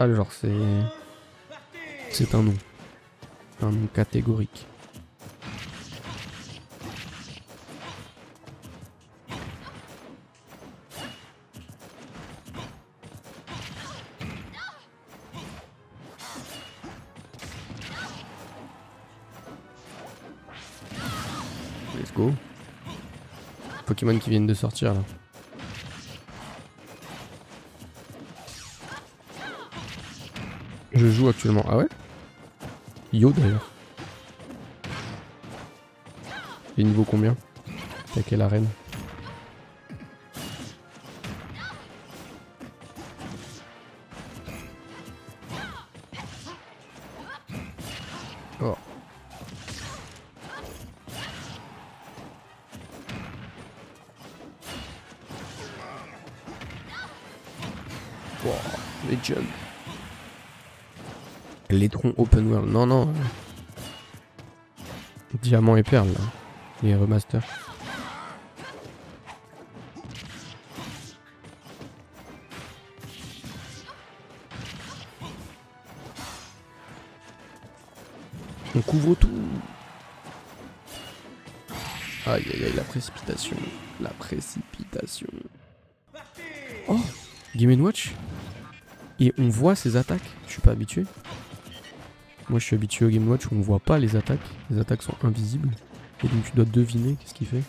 Alors c'est... C'est un nom. Un nom catégorique. Let's go. Pokémon qui viennent de sortir là. Je joue actuellement. Ah ouais? Yo d'ailleurs. Et niveau combien? T'as quelle arène? Les troncs open world. Non, non. Diamant et perle, là. Les remasters. On couvre tout. Aïe aïe aïe, la précipitation. La précipitation. Oh Game Watch Et on voit ses attaques. Je suis pas habitué. Moi je suis habitué au Game Watch où on voit pas les attaques. Les attaques sont invisibles. Et donc tu dois deviner qu'est-ce qu'il fait.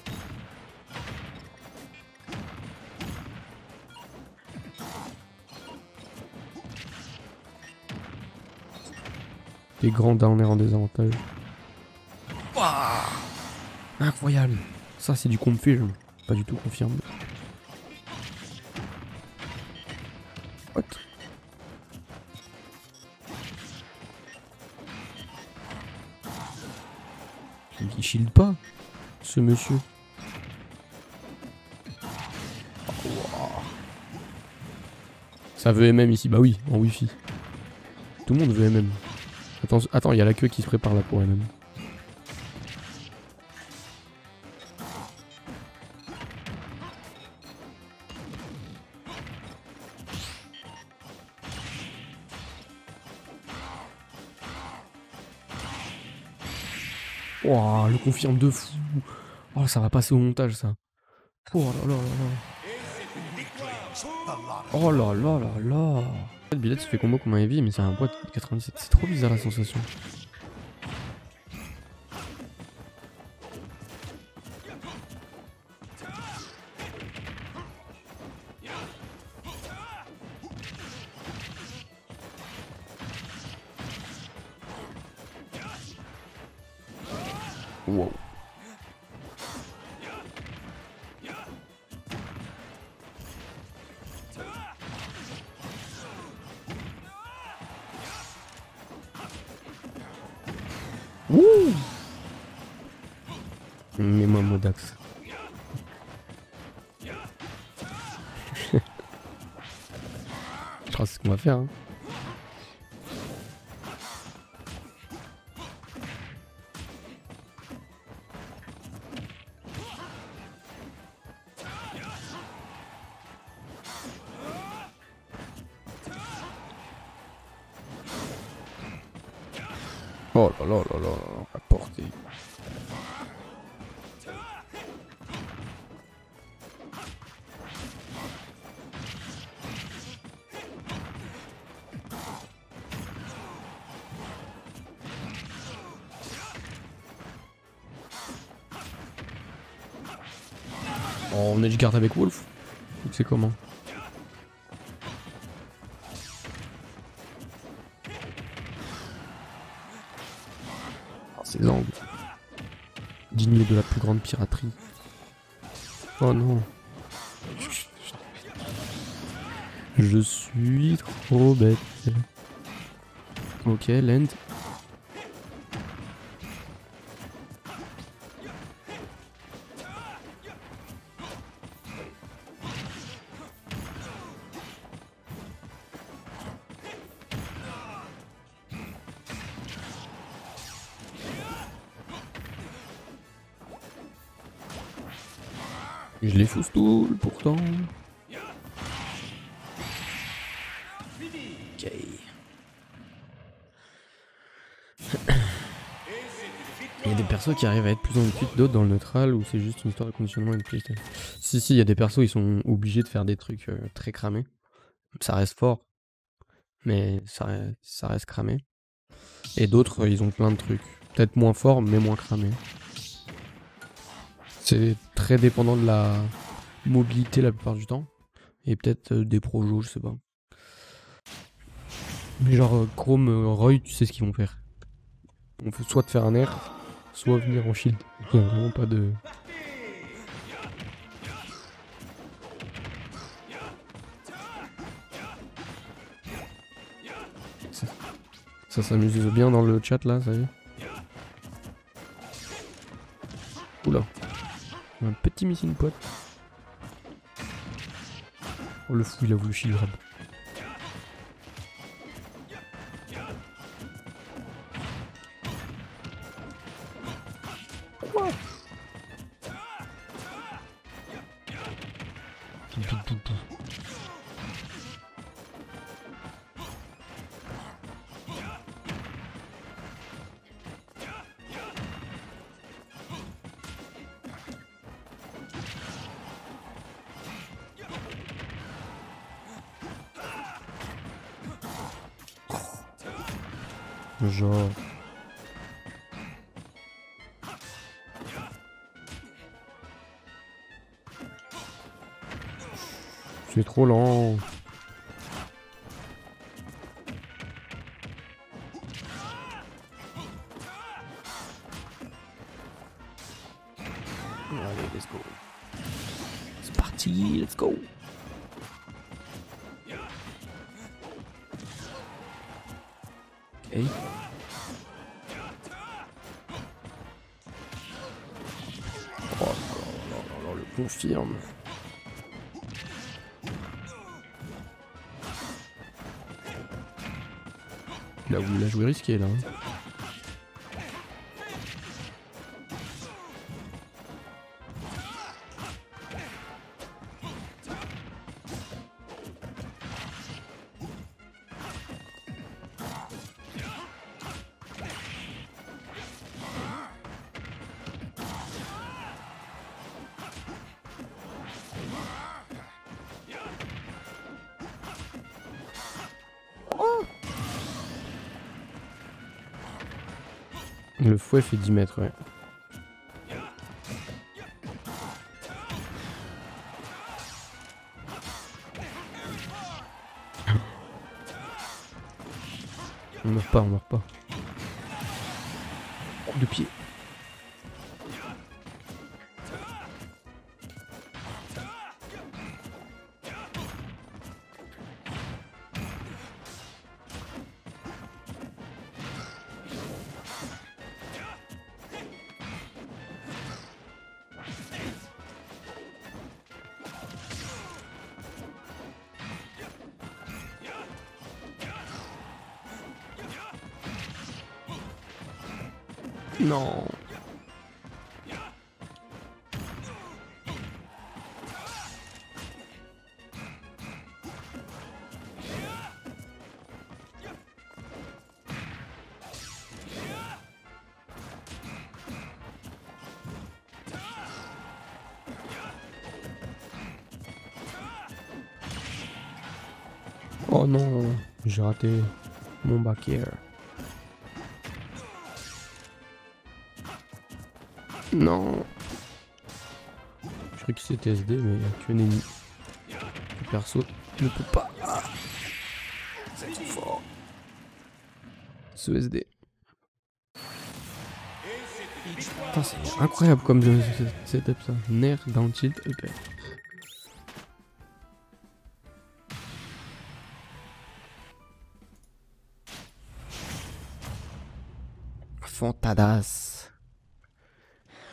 Des grands downers en désavantage. Incroyable Ça c'est du confirm. Pas du tout confirmé. Pas, ce monsieur. Ça veut MM ici, bah oui, en wifi. Tout le monde veut MM. Attends, attends, il y a la queue qui se prépare là pour MM. Oh, le confirme de fou. Oh, ça va passer au montage, ça. Oh là là là là. Oh là là là là. Le billet se fait combo comme un heavy, mais c'est un boîte 97. C'est trop bizarre la sensation. Wow. Ouh Mets-moi Modax. Je crois que c'est ce qu'on va faire. Hein. Oh là là là là la portée. On edge garde avec Wolf? C'est comment? La plus grande piraterie. Oh non. Je suis trop bête. Ok, land. Pourtant. Ok. Il y a des persos qui arrivent à être plus en que d'autres dans le neutral ou c'est juste une histoire de conditionnement et de playstyle Si, si, il y a des persos, ils sont obligés de faire des trucs euh, très cramés. Ça reste fort, mais ça, ça reste cramé. Et d'autres, ils ont plein de trucs. Peut-être moins forts, mais moins cramés. C'est très dépendant de la mobilité la plupart du temps. Et peut-être euh, des projos, je sais pas. Mais genre euh, Chrome, Roy, tu sais ce qu'ils vont faire. On faut soit te faire un air, soit venir en shield. Vraiment pas de... Ça, s'amuse bien dans le chat là, ça y est. petit pot. Oh le fou, il a voulu shield. Genre... Es trop lent. Allez, let's go. C'est parti, let's go. Ok. Oh là là là là, le confirme. Il a jouer risqué là. hein. Le fouet fait 10 mètres, ouais. On meurt pas, on meurt pas. Coup de pied. Non. Oh non, j'ai raté mon Non. Je croyais que c'était SD, mais il y a que Nenny. Le perso ne peut pas. Ah. C'est trop fort. Ce SD. Putain, c'est incroyable comme jeu, setup ça. Nair, down tilt, upper. Fantadas.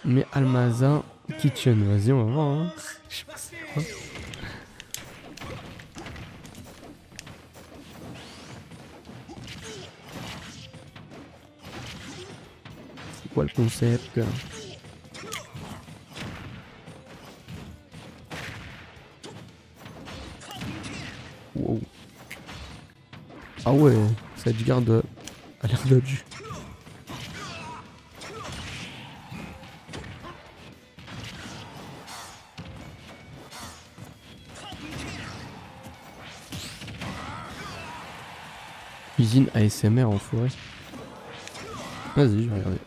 Mais Almazin Kitchen, vas-y, on va voir. Hein. C'est quoi. Le concept Wow. Ah ouais, cette garde a l'air d'être Usine ASMR en forêt. Vas-y, je vais regarder.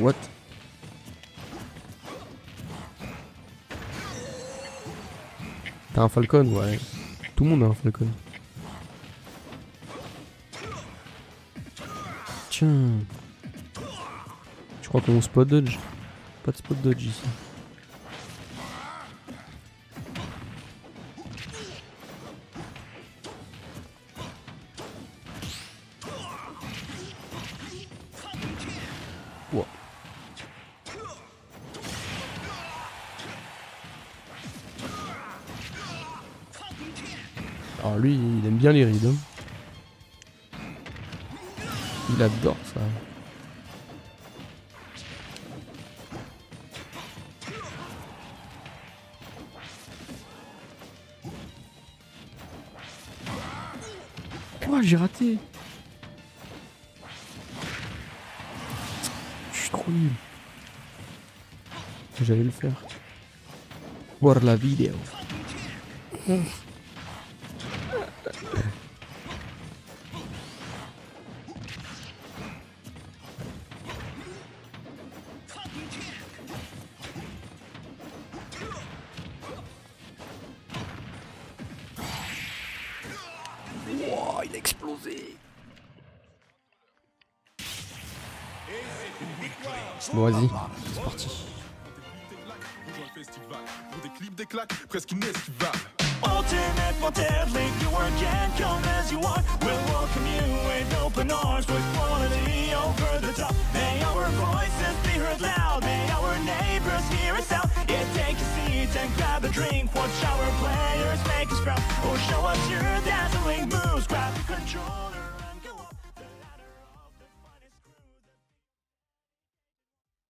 What? T'as un Falcon, ouais. Tout le monde a un Falcon. Tiens. Je crois qu'on spot dodge? Pas de spot dodge ici. Lui, il aime bien les rides. Hein. Il adore ça. Oh, j'ai raté. Je suis trop nul. J'allais le faire. Voir la vidéo. Il a explosé. Bon, vas-y, c'est parti. presque inesquivable. Ultimate Voltaire League, you can come as you want. We'll welcome you with open arms, with quality over the top. May our voices be heard loud, may our neighbors hear us out. Yeah, take a seat and grab a drink, watch our players make or show us your dazzling moves Grab the controller.